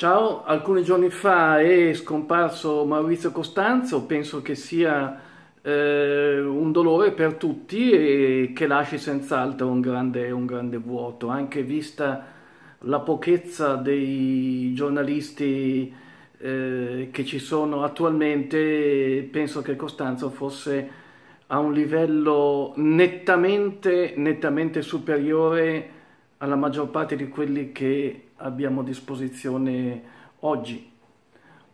Ciao, alcuni giorni fa è scomparso Maurizio Costanzo, penso che sia eh, un dolore per tutti e che lasci senz'altro un grande, un grande vuoto, anche vista la pochezza dei giornalisti eh, che ci sono attualmente, penso che Costanzo fosse a un livello nettamente, nettamente superiore alla maggior parte di quelli che abbiamo a disposizione oggi,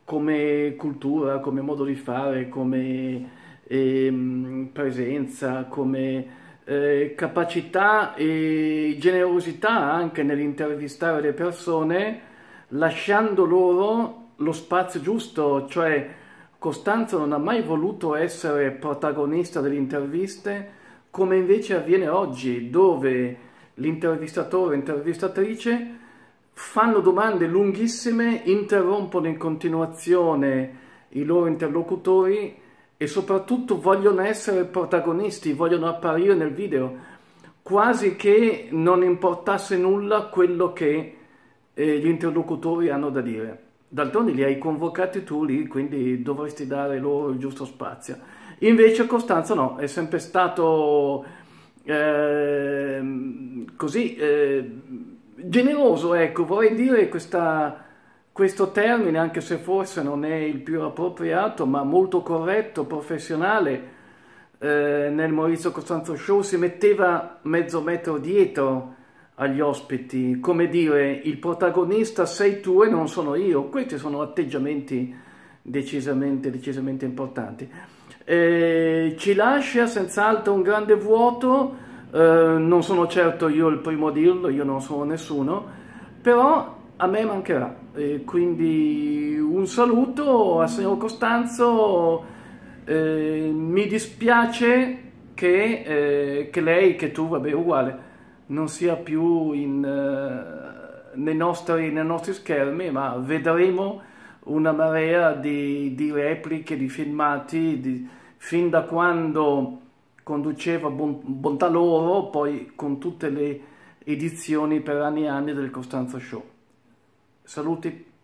come cultura, come modo di fare, come eh, presenza, come eh, capacità e generosità anche nell'intervistare le persone, lasciando loro lo spazio giusto, cioè Costanzo non ha mai voluto essere protagonista delle interviste come invece avviene oggi, dove l'intervistatore o intervistatrice fanno domande lunghissime, interrompono in continuazione i loro interlocutori e soprattutto vogliono essere protagonisti, vogliono apparire nel video, quasi che non importasse nulla quello che eh, gli interlocutori hanno da dire. D'altronde li hai convocati tu lì, quindi dovresti dare loro il giusto spazio. Invece Costanzo no, è sempre stato eh, così eh, generoso, ecco, vorrei dire questa, questo termine, anche se forse non è il più appropriato, ma molto corretto, professionale, eh, nel Maurizio Costanzo Show si metteva mezzo metro dietro agli ospiti, come dire il protagonista sei tu e non sono io, questi sono atteggiamenti decisamente, decisamente importanti. Eh, ci lascia senz'altro un grande vuoto, eh, non sono certo io il primo a dirlo, io non sono nessuno, però a me mancherà, eh, quindi un saluto a signor Costanzo, eh, mi dispiace che, eh, che lei, che tu, vabbè uguale, non sia più in, uh, nei, nostri, nei, nostri, schermi, ma vedremo una marea di, di repliche, di filmati, di, fin da quando conduceva bon, Bontà Loro, poi con tutte le edizioni per anni e anni del Costanzo Show. Saluti.